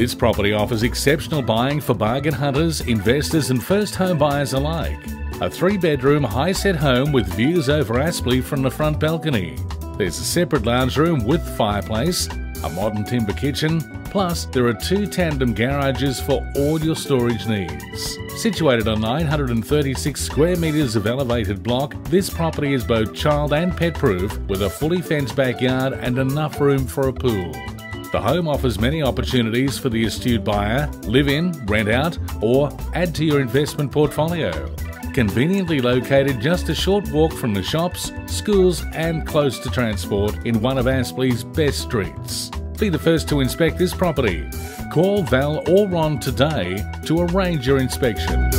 This property offers exceptional buying for bargain hunters, investors, and first home buyers alike. A three bedroom, high set home with views over Aspley from the front balcony. There's a separate lounge room with fireplace, a modern timber kitchen, plus there are two tandem garages for all your storage needs. Situated on 936 square metres of elevated block, this property is both child and pet proof with a fully fenced backyard and enough room for a pool. The home offers many opportunities for the astute buyer live in, rent out, or add to your investment portfolio. Conveniently located just a short walk from the shops, schools, and close to transport in one of Aspley's best streets. Be the first to inspect this property. Call Val or Ron today to arrange your inspection.